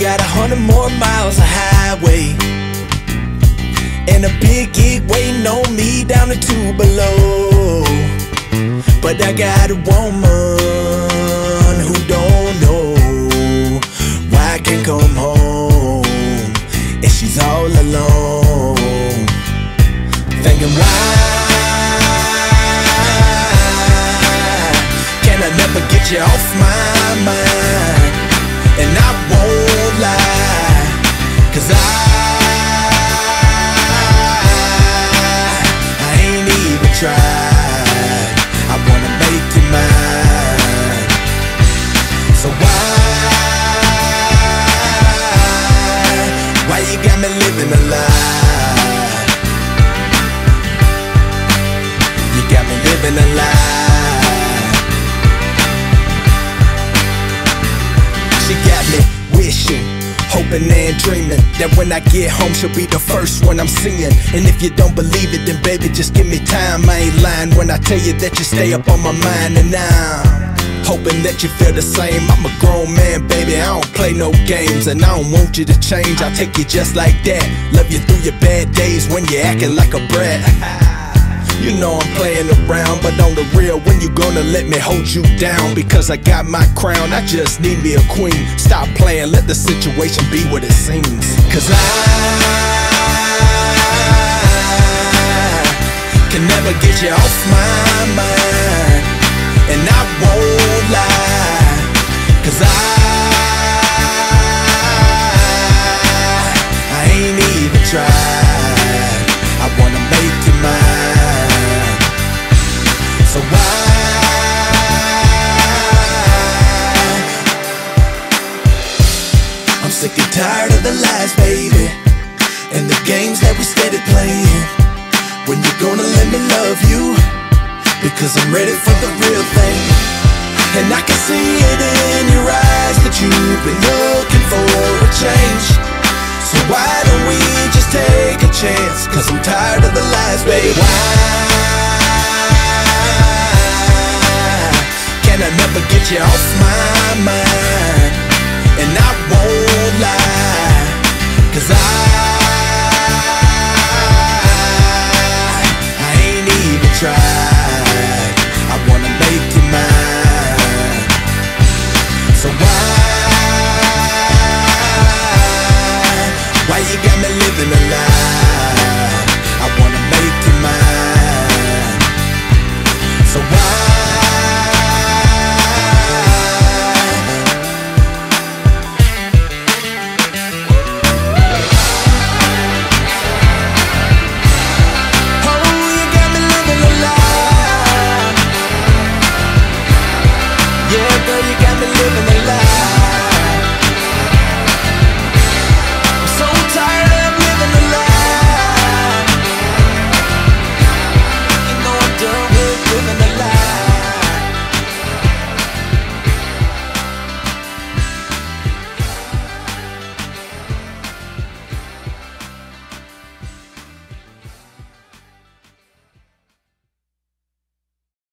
got a hundred more miles of highway. And a big gig waiting on me down the two below. But I got a woman who don't know why I can't come home. And she's all alone. Thinking why can I never get you off my mind? Living a lie? You got me living a lie. She got me wishing, hoping and dreaming that when I get home, she'll be the first one I'm seeing. And if you don't believe it, then baby, just give me time. I ain't lying when I tell you that you stay up on my mind. And I'm hoping that you feel the same. I'm a grown man, baby. I don't play no games, and I don't want you to change. I'll take you just like that. Love you through your bad days when you're acting like a brat. You know I'm playing around, but on the real, when you gonna let me hold you down? Because I got my crown, I just need me a queen. Stop playing, let the situation be what it seems. Cause I can never get you off my mind, and I won't I, I ain't even tried. I wanna make you mine. So why? I'm sick and tired of the lies, baby, and the games that we steady playing. When you gonna let me love you? Because I'm ready for the real thing. And I can see you've been looking for a change. So why don't we just take a chance? Cause I'm tired of the lies, babe. Why can I never get you off my Yeah, but you got me living